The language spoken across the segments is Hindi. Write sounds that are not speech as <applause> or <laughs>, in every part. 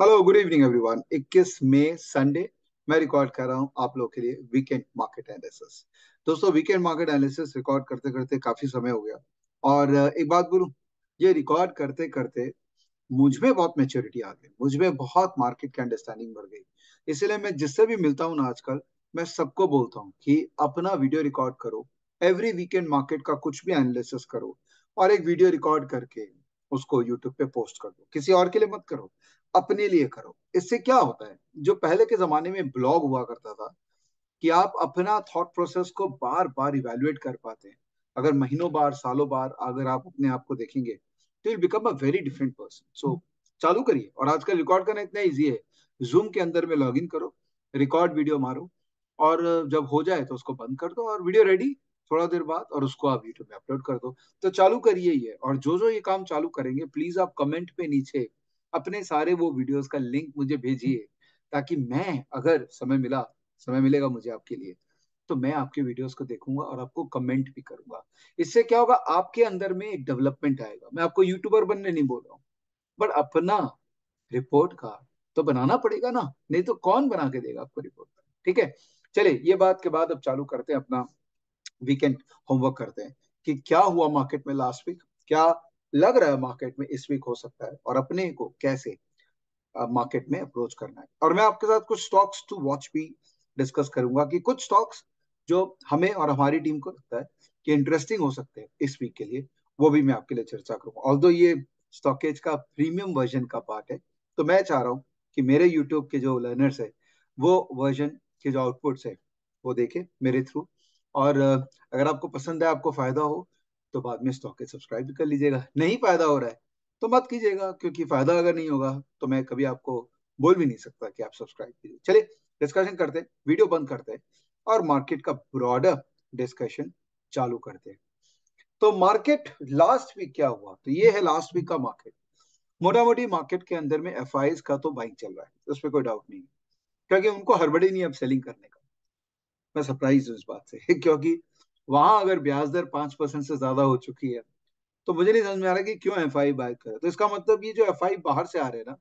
हेलो गुड इवनिंग एवरीवन 21 मई संडे मैं रिकॉर्ड कर रहा हूँ आप लोग के लिए वीकेंड मार्केट एनालिसिस दोस्तों वीकेंड मार्केट एनालिसिस रिकॉर्ड करते करते काफ़ी समय हो गया। और एक बात बोलूँ, ये रिकॉर्ड करते करते मुझमें बहुत मेच्योरिटी आ गई। मुझमें बहुत मार्केट की अंडरस्टैंडिंग बढ़ गई। इसलिए मैं जिससे भी मिलता हूँ ना आजकल, मैं सबको बोलता हूँ कि अपना वीडियो रिकॉर्ड करो। एवरी वीकेंड मार्केट का कुछ भी एनालिसिस करो और एक वीडियो रिकॉर्ड करके उसको यूट्यूब पे पोस्ट कर दो। किसी और के लिए मत करो। अपने लिए करो। इससे क्या होता है? जो पहले के जमाने में ब्लॉग हुआ करता था कि आप अपना थॉट प्रोसेस को बार बार इवेल्युएट कर पाते हैं। अगर महीनों बार, सालों बार अगर आप अपने आप को देखेंगे तो will become a very different person so चालू करिए। और आजकल रिकॉर्ड करना इतना ईजी है। जूम के अंदर में लॉग करो रिकॉर्ड वीडियो मारो और जब हो जाए तो उसको बंद कर दो और वीडियो रेडी थोड़ा देर बाद और उसको आप यूट्यूब में अपलोड कर दो। तो चालू करिए ये और जो जो ये काम चालू करेंगे प्लीज़ आप कमेंट पे नीचे अपने सारे वो वीडियोस का लिंक मुझे भेजिए ताकि मैं अगर समय मिला समय मिलेगा मुझे आपके लिए तो मैं आपके वीडियोस को देखूँगा और आपको कमेंट भी करूँगा। इससे क्या होगा आपके अंदर में एक डेवलपमेंट आएगा। मैं आपको यूट्यूबर बनने नहीं बोल रहा हूँ बट अपना रिपोर्ट कार्ड तो बनाना पड़ेगा ना नहीं तो कौन बना के देगा आपको रिपोर्ट ठीक है? चलिए ये बात के बाद अब चालू करते हैं अपना वीकेंड होमवर्क करते हैं कि क्या हुआ मार्केट में लास्ट वीक क्या लग रहा है मार्केट में इस वीक हो सकता है और अपने को कैसे मार्केट में अप्रोच करना है। और मैं आपके साथ कुछ स्टॉक्स टू वॉच भी डिस्कस करूँगा कि कुछ स्टॉक्स जो हमें और हमारी टीम को लगता है कि इंटरेस्टिंग हो सकते हैं इस वीक के लिए, वो भी मैं आपके लिए चर्चा करूँगा। ऑल ये स्टॉकेज का प्रीमियम वर्जन का पार्ट है तो मैं चाह रहा हूँ कि मेरे यूट्यूब के जो लर्नर्स है, वो वर्जन के जो आउटपुट्स है, वो देखे मेरे थ्रू और अगर आपको पसंद है, आपको फ़ायदा हो तो बाद में स्टॉक सब्सक्राइब भी कर लीजिएगा। नहीं फ़ायदा हो रहा है तो मत कीजिएगा, क्योंकि फ़ायदा अगर नहीं होगा तो मैं कभी आपको बोल भी नहीं सकता कि आप सब्सक्राइब कीजिए। चलिए डिस्कशन करते हैं वीडियो बंद करते हैं, और मार्केट का ब्रॉडर डिस्कशन चालू करते हैं। तो मार्केट लास्ट वीक क्या हुआ? तो ये है लास्ट वीक का मार्केट मोटा मोटी मार्केट के अंदर में एफ़ का तो बाइक चल रहा है, उसमें कोई डाउट नहीं है। क्योंकि उनको हड़बड़ी नहीं अब सेलिंग करने का। मैं सरप्राइज़ हूँ इस बात से, <laughs> क्योंकि वहाँ अगर ब्याज दर पाँच परसेंट से ज़्यादा हो चुकी है तो मुझे नहीं समझ में आ रहा कि क्यों एफ़ आई बाय करे तो इसका मतलब ये जो एफ़ आई बाहर से आ रहे हैं ना,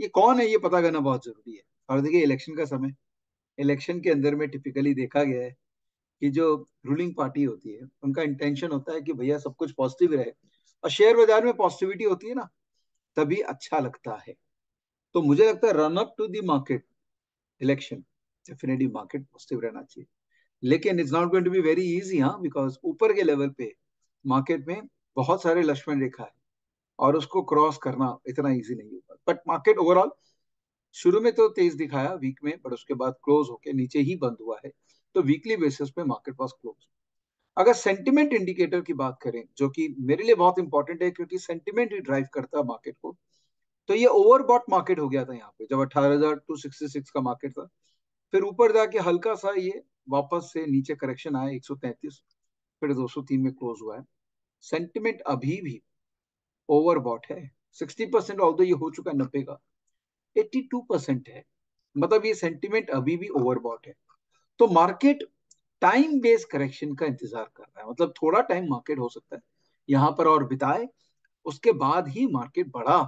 ये कौन है ये पता करना बहुत ज़रूरी है। और देखिए इलेक्शन का समय इलेक्शन के अंदर में टिपिकली देखा गया है कि जो रूलिंग पार्टी होती है, उनका इंटेंशन होता है कि भैया सब कुछ पॉजिटिव रहे। और शेयर बाज़ार में पॉजिटिविटी होती है ना, तभी अच्छा लगता है। तो मुझे लगता है run up to the market election definitely market positive रहना चाहिए। लेकिन it's not going to be very easy हाँ बिकॉज़ ऊपर के लेवल पे मार्केट में बहुत सारे लक्ष्मण रेखा है और उसको क्रॉस करना इतना इजी नहीं होगा। बट मार्केट ओवरऑल शुरू में तो तेज दिखाया वीक में बट उसके बाद क्लोज होके नीचे ही बंद हुआ है तो वीकली बेसिस पे मार्केट पास क्लोज अगर सेंटिमेंट इंडिकेटर की बात करें, जो कि मेरे लिए बहुत इंपॉर्टेंट है, क्योंकि सेंटिमेंट ही ड्राइव करता है मार्केट को तो ये ओवरबॉट मार्केट हो गया था यहाँ पे, जब अठारह टू सिक्सटी का मार्केट था। फिर ऊपर जाके हल्का सा ये वापस से नीचे करेक्शन आया 133 फिर 203 में क्लोज हुआ है। सेंटिमेंट अभी भी ओवरबॉट है। 60 परसेंट ऑल ये हो चुका है नब्बे का 82 परसेंट है। मतलब ये सेंटिमेंट अभी भी ओवरबॉट है। तो मार्केट टाइम बेस्ड करेक्शन का इंतज़ार कर रहा है। मतलब थोड़ा टाइम मार्केट हो सकता है। यहाँ पर और बिताए, उसके बाद ही मार्केट बड़ा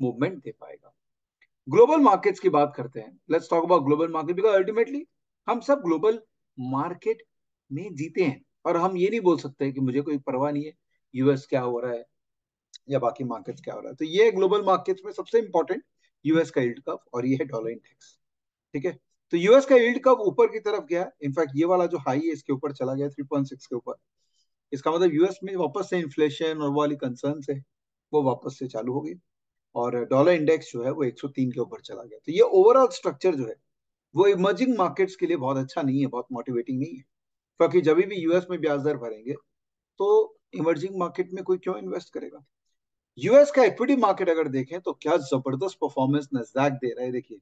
मूवमेंट दे पाएगा। ग्लोबल मार्केट्स की बात करते हैं। Let's talk about global market because ultimately हम सब ग्लोबल मार्केट में जीते हैं। और हम ये नहीं बोल सकते कि मुझे कोई परवाह नहीं है यूएस क्या हो रहा है या बाकी मार्केट्स क्या हो रहा है। तो ये ग्लोबल मार्केट्स में सबसे इंपॉर्टेंट यूएस का यील्ड कप और ये है डॉलर इंडेक्स ठीक है? तो यूएस का यील्ड कप ऊपर की तरफ़ गया। इनफैक्ट ये वाला जो हाई है, इसके ऊपर चला गया 3.6 के ऊपर। इसका मतलब यूएस में वापस से इन्फ्लेशन और वाली कंसर्न है वो वापस से चालू हो गई। और डॉलर इंडेक्स जो है वो 103 के ऊपर चला गया। तो ये ओवरऑल स्ट्रक्चर जो है, वो इमर्जिंग मार्केट्स के लिए बहुत अच्छा नहीं है, बहुत मोटिवेटिंग नहीं है। क्योंकि जब भी यूएस में ब्याज दर भरेंगे तो इमर्जिंग मार्केट में कोई क्यों इन्वेस्ट करेगा? यूएस का इक्विटी मार्केट अगर देखें तो क्या ज़बरदस्त परफॉर्मेंस नजदाक दे रहा है, देखिए।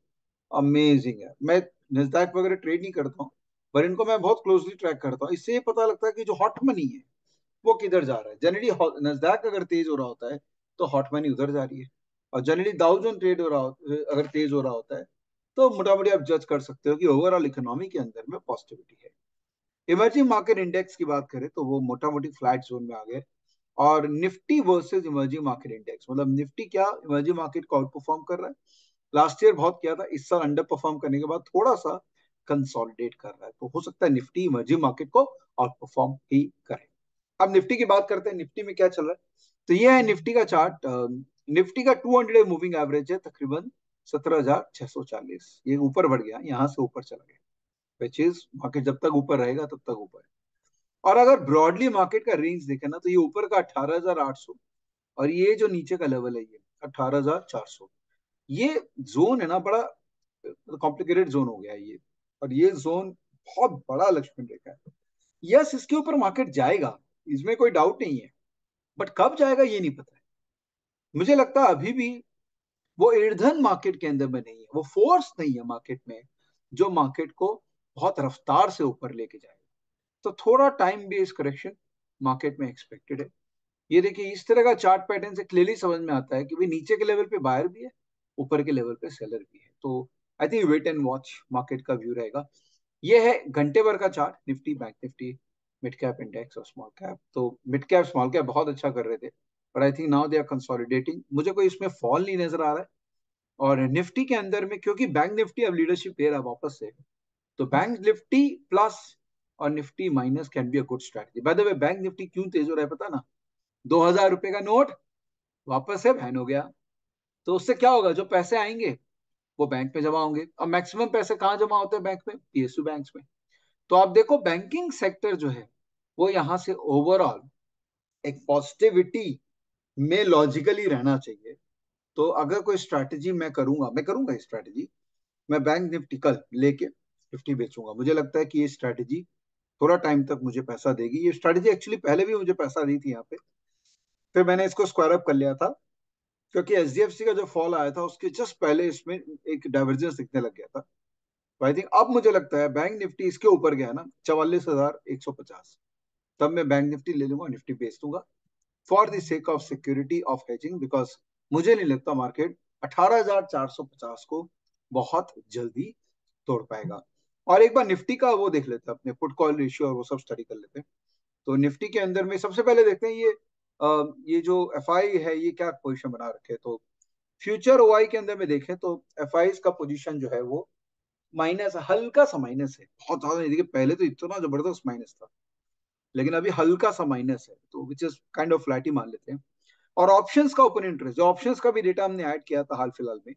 अमेजिंग है। मैं नजदाक वगैरह ट्रेड नहीं करता हूँ, पर इनको मैं बहुत क्लोजली ट्रैक करता हूँ। इससे ये पता लगता है कि जो हॉट मनी है, वो किधर जा रहा है? जनरली नजदाक अगर तेज हो रहा होता है तो हॉट मनी उधर जा रही है। और जनरली दाउजन ट्रेड हो रहा हो, अगर तेज हो रहा होता है तो मोटामोटी आप जज कर सकते हो कि ओवरऑल इकोनॉमी के अंदर में पॉजिटिविटी है। इमर्जिंग मार्केट इंडेक्स की बात करें तो वो मोटा मोटी फ्लैट जोन में आ गए। और Nifty versus emerging market index मतलब निफ्टी क्या इमर्जिंग मार्केट को आउट परफॉर्म कर रहा है? लास्ट ईयर बहुत किया था, इस साल अंडर परफॉर्म करने के बाद थोड़ा सा कंसोलिडेट कर रहा है। तो हो सकता है निफ्टी इमर्जिंग मार्केट को आउट परफॉर्म ही करे। अब निफ्टी की बात करते हैं निफ्टी में क्या चल रहा है? तो ये है निफ्टी का चार्ट निफ्टी का 200 मूविंग एवरेज है तकरीबन 17,640 ये ऊपर बढ़ गया यहाँ से ऊपर चला गया विच इज़ मार्केट जब तक ऊपर रहेगा तब तक ऊपर और अगर ब्रॉडली मार्केट का रेंज देखे ना तो ये ऊपर का 18,800 और ये जो नीचे का लेवल है ये 18,400 ये जोन है ना बड़ा कॉम्प्लिकेटेड जोन हो गया ये और ये जोन बहुत बड़ा लक्ष्मण रेखा है। यस इसके ऊपर मार्केट जाएगा इसमें कोई डाउट नहीं है बट कब जाएगा ये नहीं पता। मुझे लगता है अभी भी वो ईर्धन मार्केट के अंदर में नहीं है, वो फोर्स नहीं है मार्केट में जो मार्केट को बहुत रफ्तार से ऊपर लेके जाएगा तो थोड़ा टाइम बेस्ड करेक्शन मार्केट में एक्सपेक्टेड है। ये देखिए, इस तरह का चार्ट पैटर्न से क्लियरली समझ में आता है कि भाई नीचे के लेवल पे बायर भी है, ऊपर के लेवल पे सेलर भी है। तो I think wait and watch market का व्यू रहेगा। ये है घंटे भर का chart Nifty bank Nifty mid cap index और स्मॉल कैप तो मिड कैप स्मॉल कैप बहुत अच्छा कर रहे थे। But I think now they are consolidating मुझे कोई इसमें फॉल नहीं नज़र आ रहा है। और निफ्टी के अंदर में, क्योंकि बैंक निफ्टी अब लीडरशिप दे रहा है वापस से। तो बैंक निफ्टी प्लस और Nifty minus can be a good strategy by the way bank Nifty क्यों तेज हो रहा है पता ना? दो हज़ार रुपए का नोट वापस से बैन हो गया। तो उससे क्या होगा? जो पैसे आएँगे, वो बैंक में जमा होंगे। और मैक्सिमम पैसे कहाँ जमा होते हैं बैंक में? पीएसयू बैंक में। तो आप देखो बैंकिंग सेक्टर जो है, वो यहाँ से ओवरऑल एक पॉजिटिविटी में लॉजिकली रहना चाहिए। तो अगर कोई स्ट्रैटेजी मैं करूँगा मैं करूँगा स्ट्रैटेजी मैं बैंक निफ्टी कल लेके निफ्टी बेचूँगा। मुझे लगता है कि ये स्ट्रैटेजी थोड़ा टाइम तक मुझे पैसा देगी। ये स्ट्रैटेजी एक्चुअली पहले भी मुझे पैसा दी थी यहाँ पे। फिर मैंने इसको स्क्वायर अप कर लिया था। क्योंकि एच का जो फॉल आया था, उसके जस्ट पहले इसमें एक डाइवर्जेंस दिखने लग गया था। तो आई थिंक अब मुझे लगता है बैंक निफ्टी इसके ऊपर गया ना, चवालीस हज़ार एक सौ पचास। तब मैं बैंक निफ्टी ले लूँगा, निफ्टी बेच दूँगा। For the sake of security of hedging because मुझे नहीं लगता मार्केट 18,450 को बहुत जल्दी तोड़ पाएगा। और एक बार निफ्टी का वो देख लेते हैं अपने पुट कॉल रेशियो और वो सब स्टडी कर लेते हैं। तो निफ्टी के अंदर में सबसे पहले देखते हैं ये आ, ये जो एफ़ है ये क्या पोजिशन बना रखे तो फ्यूचर ओ के अंदर में देखें तो एफ़ का पोजिशन जो है वो माइनस हल्का सा माइनस है। बहुत ज़्यादा नहीं देखिए पहले तो इतना ज़बरदस्त माइनस था। लेकिन अभी हल्का सा माइनस है तो which is kind of flat ही मान लेते हैं। और ऑप्शंस का ओपन इंटरेस्ट जो ऑप्शंस का भी डेटा हमने ऐड किया था हाल फ़िलहाल में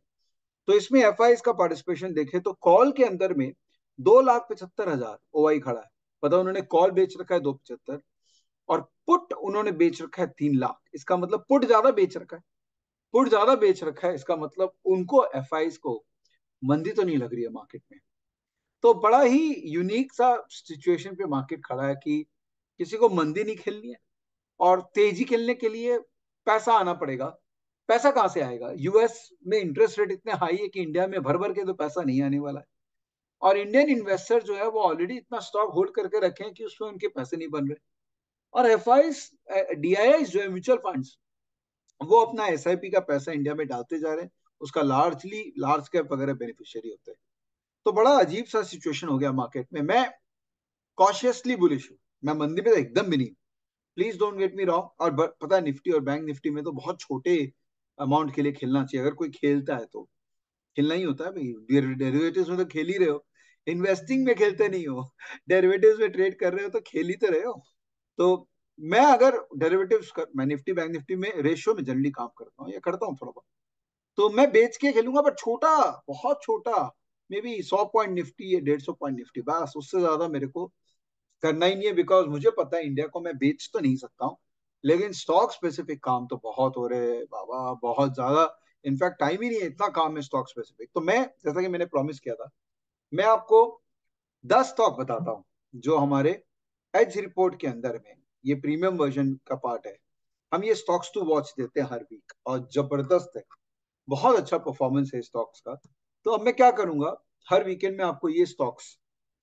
तो इसमें एफ़ का पार्टिसिपेशन देखे तो कॉल के अंदर में दो लाख पचहत्तर हज़ार ओ खड़ा है। पता उन्होंने कॉल बेच रखा है दो पचहत्तर, और पुट उन्होंने बेच रखा है तीन लाख। इसका मतलब पुट ज़्यादा बेच रखा है। पुट ज़्यादा बेच रखा है, इसका मतलब उनको एफ़ को मंदी तो नहीं लग रही है मार्केट में। तो बड़ा ही यूनिक सा सिचुएशन पे मार्केट खड़ा है कि किसी को मंदी नहीं खेलनी है और तेज़ी खेलने के लिए पैसा आना पड़ेगा। पैसा कहाँ से आएगा? यूएस में इंटरेस्ट रेट इतने हाई है कि इंडिया में भर भर के तो पैसा नहीं आने वाला है। और इंडियन इन्वेस्टर जो है वो ऑलरेडी इतना स्टॉक होल्ड करके रखे हैं कि उसमें उनके पैसे नहीं बन रहे। और एफ़ डी जो है म्यूचुअल फंड्स वो अपना एसआईपी का पैसा इंडिया में डालते जा रहे हैं। उसका लार्जली लार्ज कैप वगैरह बेनिफिशियरी होते हैं। तो बड़ा अजीब सा सिचुएशन हो गया मार्केट में। मैं कॉशियसली बुलिश हूँ। मैं मंदी में तो एकदम भी नहीं please don't get me wrong और पता है निफ्टी और बैंक निफ्टी में तो बहुत छोटे अमाउंट के लिए खेलना चाहिए। अगर कोई खेलता है तो। खेलना ही होता है भाई। में तो खेल ही रहे हो। इन्वेस्टिंग में खेलते नहीं हो। डेरिवेटिव्स में ट्रेड कर रहे हो तो खेल ही तो रहे हो। तो मैं अगर डेरिवेटिव्स कर, मैं निफ्टी, बैंक निफ्टी में रेशियो में जनरली काम करता हूँ या करता हूँ थोड़ा बहुत। तो मैं बेच के खेलूँगा बट छोटा, बहुत छोटा मे बी सौ पॉइंट निफ्टी या डेढ़ सौ पॉइंट निफ्टी, बस, उससे ज़्यादा मेरे को करना ही नहीं है बिकॉज़ मुझे पता है इंडिया को मैं बेच तो नहीं सकता हूँ, लेकिन स्टॉक स्पेसिफिक काम तो बहुत हो रहे हैं, बाबा, बहुत ज़्यादा इनफैक्ट टाइम ही नहीं है, इतना काम है स्टॉक स्पेसिफिक तो मैं, जैसा कि मैंने प्रॉमिस किया था, मैं आपको दस स्टॉक बताता हूँ, जो हमारे एज रिपोर्ट के अंदर में, ये प्रीमियम वर्जन का पार्ट है। हम ये स्टॉक्स टू वॉच देते हैं हर वीक और ज़बरदस्त है। बहुत अच्छा परफॉर्मेंस है स्टॉक्स का। तो अब मैं क्या करूँगा, हर वीकेंड में आपको ये स्टॉक्स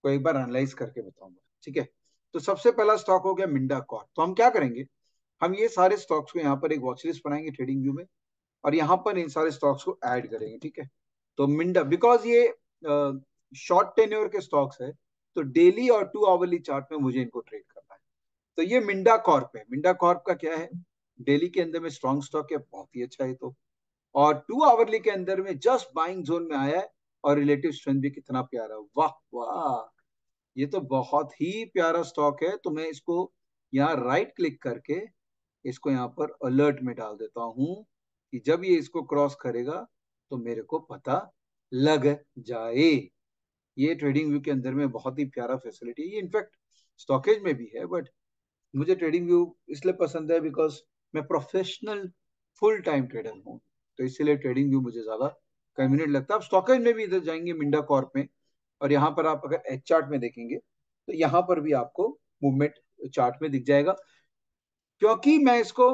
को एक बार एनालाइज करके बताऊँगा। ठीक है? तो सबसे पहला स्टॉक हो गया मिंडा कॉर तो हम क्या करेंगे? हम ये सारे स्टॉक्स को यहाँ पर एक वॉच लिस्ट बनाएँगे ट्रेडिंग व्यू में और यहाँ पर इन सारे स्टॉक्स को ऐड करेंगे, ठीक है? तो मिंडा बिकॉज़ ये शॉर्ट टेन्योर के स्टॉक्स है तो डेली और टू आवरली चार्ट में मुझे इनको ट्रेड करना है। तो ये मिंडा कॉर्प है। मिंडा कॉर्प का क्या है? डेली के अंदर में स्ट्रॉन्ग स्टॉक है, बहुत ही अच्छा है तो। और टू आवरली के अंदर में जस्ट बाइंग जोन में आया है और रिलेटिव स्ट्रेंथ भी कितना प्यारा। वाह वाह! ये तो बहुत ही प्यारा स्टॉक है। तो मैं इसको यहाँ राइट क्लिक करके इसको यहाँ पर अलर्ट में डाल देता हूँ कि जब ये इसको क्रॉस करेगा तो मेरे को पता लग जाए। ये ट्रेडिंग व्यू के अंदर में बहुत ही प्यारा फैसिलिटी है। ये इनफैक्ट स्टॉकेज में भी है बट मुझे ट्रेडिंग व्यू इसलिए पसंद है बिकॉज़ मैं प्रोफेशनल फुल टाइम ट्रेडर हूँ। तो इसीलिए ट्रेडिंग व्यू मुझे ज़्यादा कन्वीनियंट लगता है। आप स्टॉकेज में भी इधर जाएँगे मिंडा कॉर्प में। और यहाँ पर आप अगर एच चार्ट में देखेंगे तो यहाँ पर भी आपको मूवमेंट चार्ट में दिख जाएगा। क्योंकि मैं इसको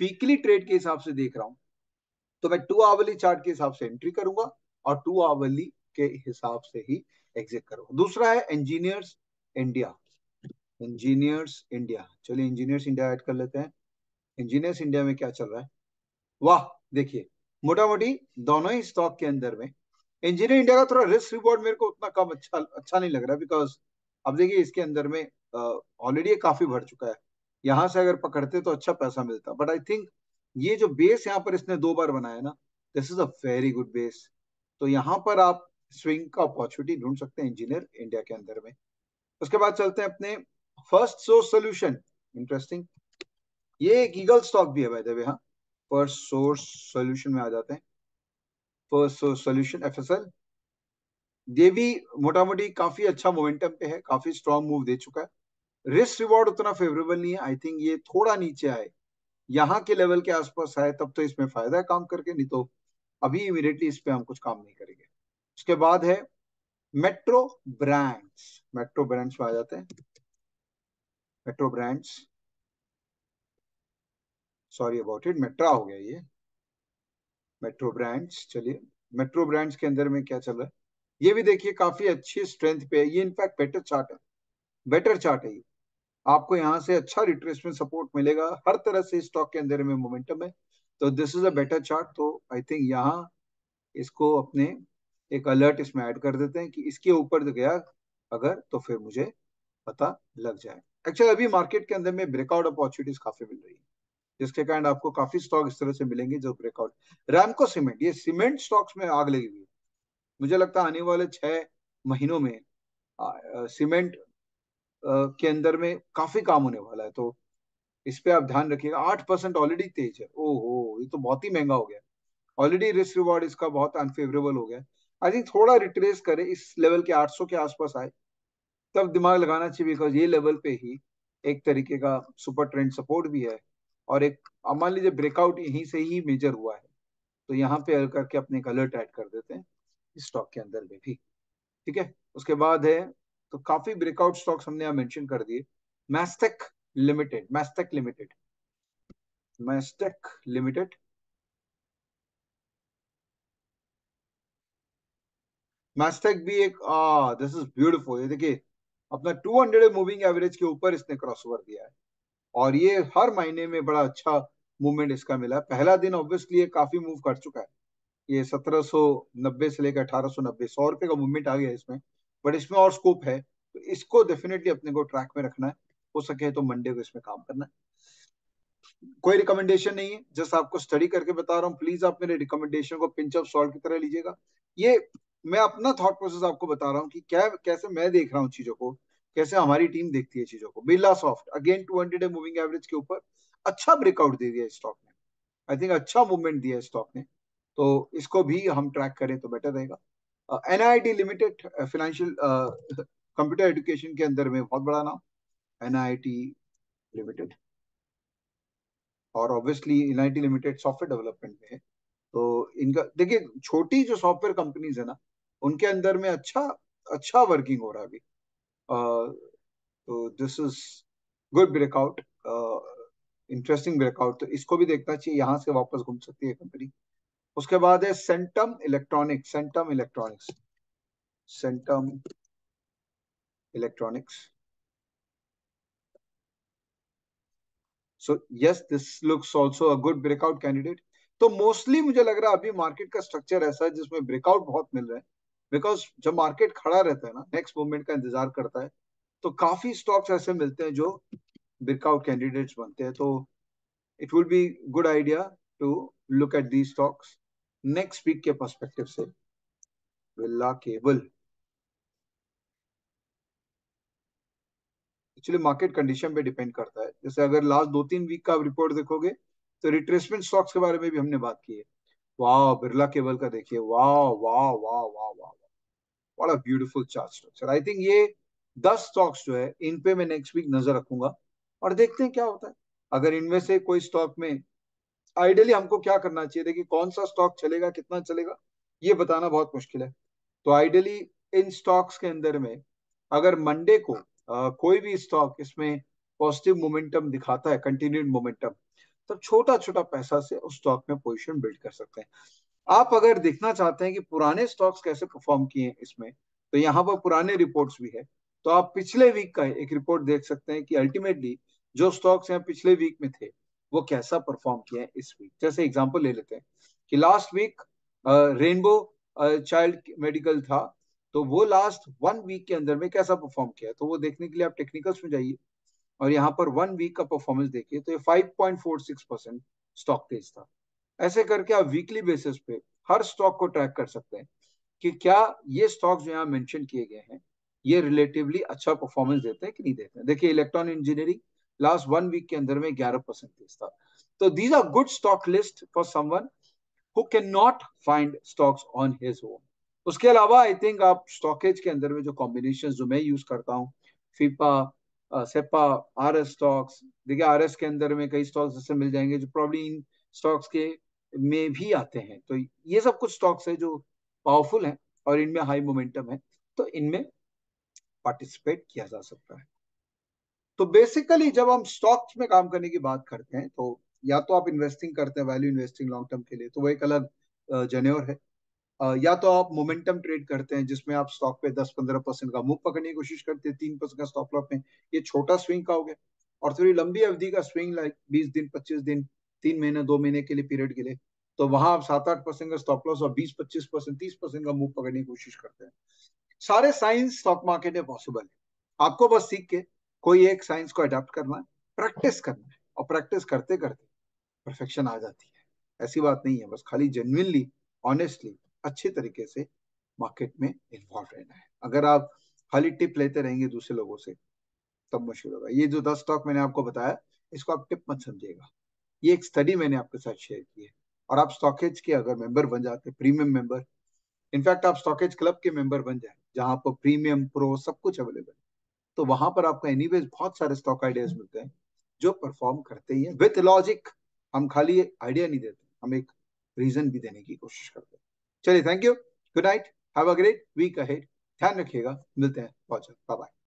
वीकली ट्रेड के हिसाब से देख रहा हूँ तो मैं टू आवरली चार्ट के हिसाब से एंट्री करूँगा और टू आवरली के हिसाब से ही एग्जिट करूँगा। दूसरा है इंजीनियर्स इंडिया इंजीनियर्स इंडिया चलिए इंजीनियर्स इंडिया ऐड कर लेते हैं। इंजीनियर्स इंडिया में क्या चल रहा है? वाह, देखिए मोटा मोटी दोनों ही स्टॉक के अंदर में इंजीनियर इंडिया का थोड़ा रिस्क रिवॉर्ड मेरे को उतना कम अच्छा अच्छा नहीं लग रहा बिकॉज़ अब देखिए इसके अंदर में ऑलरेडी uh, काफ़ी बढ़ चुका है। यहाँ से अगर पकड़ते तो अच्छा पैसा मिलता। बट आई थिंक ये जो बेस यहाँ पर इसने दो बार बनाया ना this is a very good base तो यहाँ पर आप स्विंग का अपॉर्चुनिटी ढूंढ सकते हैं इंजीनियर इंडिया के अंदर में। उसके बाद चलते हैं अपने फ़र्स्ट सोर्स सोल्यूशन इंटरेस्टिंग ये एक ईगल स्टॉक भी है भाई देवे हाँ। फ़र्स्ट सोर्स सोल्यूशन में आ जाते हैं। फ़र्स्ट सोर्स सोल्यूशन एफएसएल ये भी मोटा मोटी काफ़ी अच्छा मोमेंटम पे है, काफ़ी स्ट्रॉन्ग मूव दे चुका है। रिस्क रिवॉर्ड उतना फेवरेबल नहीं है आई थिंक ये थोड़ा नीचे आए। यहाँ के लेवल के आसपास आए, तब तो इसमें फ़ायदा है काम करके, नहीं तो अभी इमिडिएटली इस पे हम कुछ काम नहीं करेंगे। उसके बाद है मेट्रो ब्रांड्स मेट्रो ब्रांड्स आ जाते हैं। Metro Brands sorry about it मेट्रा हो गया ये। मेट्रो ब्रांड्स चलिए। मेट्रो ब्रांड्स के अंदर में क्या चल रहा है? ये भी देखिए, काफ़ी अच्छी स्ट्रेंथ पे है। ये इनफैक्ट बेटर चार्ट है। बेटर चार्ट है ये। आपको यहाँ से अच्छा रिट्रेसमेंट सपोर्ट मिलेगा। हर तरह से स्टॉक के अंदर में मोमेंटम है। तो this is a better chart तो आई थिंक यहाँ इसको अपने एक अलर्ट इसमें ऐड कर देते हैं कि इसके ऊपर गया अगर तो फिर मुझे पता लग जाए। एक्चुअली अभी मार्केट के अंदर में ब्रेकआउट अपॉर्चुनिटीज़ काफ़ी मिल रही है। जिसके कारण आपको काफ़ी स्टॉक इस तरह से मिलेंगे जो ब्रेकआउट रैमको सीमेंट ये सीमेंट स्टॉक्स में आग लगी हुई है। मुझे लगता है आने वाले छह महीनों में सीमेंट के अंदर में काफ़ी काम होने वाला है। तो इस पे आप ध्यान रखिएगा, आठ परसेंट ऑलरेडी तेज है। ओहो, ये तो बहुत ही महँगा हो गया। ऑलरेडी रिस्क रिवॉर्ड इसका बहुत अनफेवरेबल हो गया। आई थिंक थोड़ा रिट्रेस करे, इस लेवल के 800 के आसपास आए। तब दिमाग लगाना चाहिए बिकॉज़ ये लेवल पे ही एक तरीके का सुपर ट्रेंड सपोर्ट भी है। और एक मान लीजिए ब्रेकआउट यहीं से ही मेजर हुआ है तो यहाँ पे करके अपने एक अलर्ट ऐड कर देते हैं स्टॉक के अंदर में भी, ठीक है? उसके बाद है तो काफ़ी ब्रेकआउट स्टॉक्स हमने यहाँ मेंशन कर दिए। Mastek limited Mastek limited Mastek limited Mastek भी एक आ दिस इज़ ब्यूटीफुल देखिए, अपना 200 मूविंग एवरेज के ऊपर इसने क्रॉस ओवर दिया है। और ये हर महीने में बड़ा अच्छा मूवमेंट इसका मिला। पहला दिन ऑब्वियसली ये काफ़ी मूव कर चुका है। ये 1790 से लेकर 1890 सौ रुपए का मूवमेंट आ गया इसमें। बट इसमें और स्कोप है। तो इसको डेफिनेटली अपने को ट्रैक में रखना है। हो सके तो मंडे को इसमें काम करना है। कोई रिकमेंडेशन नहीं है। जस्ट आपको स्टडी करके बता रहा हूँ। प्लीज़ आप मेरे रिकमेंडेशन को पिंच ऑफ़ सॉल्ट की तरह लीजिएगा। ये मैं अपना थॉट प्रोसेस आपको बता रहा हूँ कि क्या, कैसे मैं देख रहा हूँ चीज़ों को। कैसे हमारी टीम देखती है चीज़ों को। Birla soft again two hundred moving average के ऊपर। अच्छा ब्रेकआउट दे दिया स्टॉक ने। आई थिंक अच्छा मूवमेंट दिया स्टॉक ने। तो इसको भी हम ट्रैक करें तो बेटर रहेगा। NIIT limited financial computer education के अंदर में बहुत बड़ा नाम। एनआईटी लिमिटेड और obviously NIIT limited software development में है। तो इनका, देखिए, छोटी जो सॉफ्टवेयर कंपनीज़ है ना, उनके अंदर में अच्छा अच्छा वर्किंग हो रहा है अभी। तो this is good breakout interesting breakout तो इसको भी देखना चाहिए, यहाँ से वापस घूम सकती है कंपनी उसके बाद है Centum electronics Centum electronics Centum electronics so yes this looks also a good breakout candidate तो मोस्टली मुझे लग रहा है अभी मार्केट का स्ट्रक्चर ऐसा है जिसमें ब्रेकआउट बहुत मिल रहा है। बिकॉज़ जब मार्केट खड़ा रहता है ना नेक्स्ट मूवमेंट का इंतज़ार करता है तो काफ़ी स्टॉक्स ऐसे मिलते हैं जो ब्रेकआउट कैंडिडेट्स बनते हैं। तो it will be good idea to look at the stocks next week के पर्सपेक्टिव से। Birla cable actually market condition पे डिपेंड करता है। जैसे अगर लास्ट दो तीन वीक का रिपोर्ट देखोगे तो रिट्रेसमेंट स्टॉक्स के बारे में भी हमने बात की है। वाह बिरला केबल का देखिए वाह वाह वाह वाह वाह वाह। Beautiful chart structure I think ये दस स्टॉक्स जो है इन पे मैं नेक्स्ट वीक नज़र रखूँगा और देखते हैं क्या होता है। अगर इनमें से कोई स्टॉक में आइडियली हमको क्या करना चाहिए? देखिए कौन सा स्टॉक चलेगा कितना चलेगा ये बताना बहुत मुश्किल है। तो आइडियली इन स्टॉक्स के अंदर में अगर मंडे को आ, कोई भी स्टॉक इसमें पॉजिटिव मोमेंटम दिखाता है कंटिन्यूड मोमेंटम तब छोटा छोटा पैसा से उस स्टॉक में पोजिशन बिल्ड कर सकते हैं। आप अगर देखना चाहते हैं कि पुराने स्टॉक्स कैसे परफॉर्म किए इसमें तो यहाँ पर पुराने रिपोर्ट्स भी है। तो आप पिछले वीक का एक रिपोर्ट देख सकते हैं कि अल्टीमेटली जो स्टॉक्स यहाँ पिछले वीक में थे, वो कैसा परफॉर्म किए हैं इस वीक जैसे एग्जांपल ले लेते हैं कि last week rainbow child medical था तो वो लास्ट वन वीक के अंदर में कैसा परफॉर्म किया तो वो देखने के लिए आप टेक्निकल्स में जाइए। और यहाँ पर वन वीक का परफॉर्मेंस देखिए तो ये 5.46 परसेंट स्टॉक तेज था। ऐसे करके आप वीकली बेसिस पे हर स्टॉक को ट्रैक कर सकते हैं कि क्या ये स्टॉक जो यहाँ मेंशन किए गए हैं, ये रिलेटिवली अच्छा परफॉर्मेंस देते हैं कि नहीं देते हैं। देखिए electron engineering last one week के अंदर में ग्यारह परसेंट तेज था। तो these are good stock list for someone who can not find stocks on his own उसके अलावा आई थिंक आप स्टॉकेज के अंदर में जो कॉम्बिनेशन जो मैं यूज़ करता हूँ फीपा सेपा आर एस स्टॉक्स देखिए आर एस के अंदर में कई स्टॉक्स जैसे मिल जाएँगे जो प्रॉब्ली इन स्टॉक्स के में भी आते हैं। तो ये सब कुछ स्टॉक्स है जो पावरफुल हैं और इनमें हाई मोमेंटम है तो इनमें पार्टिसिपेट किया जा सकता है। तो बेसिकली जब हम स्टॉक्स में काम करने की बात करते हैं तो या तो आप इन्वेस्टिंग करते हैं वैल्यू इन्वेस्टिंग लॉन्ग टर्म के लिए तो वो एक अलग जनेवर है। या तो आप मोमेंटम ट्रेड करते हैं, जिसमें आप स्टॉक पे 10-15 परसेंट का मूव पकड़ने की कोशिश करते हैं, तीन परसेंट का स्टॉप लॉस में, ये छोटा स्विंग का हो गया। और थोड़ी लंबी अवधि का स्विंग लाइक 20 दिन 25 दिन, तीन महीने, दो महीने के लिए पीरियड के लिए तो वहाँ आप सात आठ परसेंट का स्टॉप लॉस और बीस, पच्चीस परसेंट तीस परसेंट का मूव पकड़ने की कोशिश करते हैं। सारे साइंस स्टॉक मार्केट में पॉसिबल है। आपको बस सीख के कोई एक साइंस को अडेप्ट करना है प्रैक्टिस करना है, और प्रैक्टिस करते करते परफेक्शन आ जाती है। ऐसी बात नहीं है, बस खाली जेन्यनली ऑनेस्टली अच्छे तरीके से मार्केट में इन्वॉल्व रहना है। अगर आप खाली टिप लेते रहेंगे दूसरे लोगों से, तब मुश्किल होगा। ये जो दस स्टॉक मैंने आपको बताया, इसको आप टिप मत समझिएगा। ये एक स्टडी मैंने आपके साथ शेयर की है। और आप स्टॉकेज के अगर मेंबर बन जाते प्रीमियम मेंबर इनफैक्ट आप स्टॉकेज क्लब के मेंबर बन जाए, जहाँ पर प्रीमियम प्रो सब कुछ अवेलेबल तो वहाँ पर आपको एनीवेज बहुत सारे स्टॉक आइडियाज़ मिलते हैं, जो परफॉर्म करते ही हैं। विथ लॉजिक हम खाली आइडिया नहीं देते, हम एक रीजन भी देने की कोशिश करते हैं। चलिए thank you good night have a great week ahead ध्यान रखिएगा. मिलते हैं. बहुत बाय बाय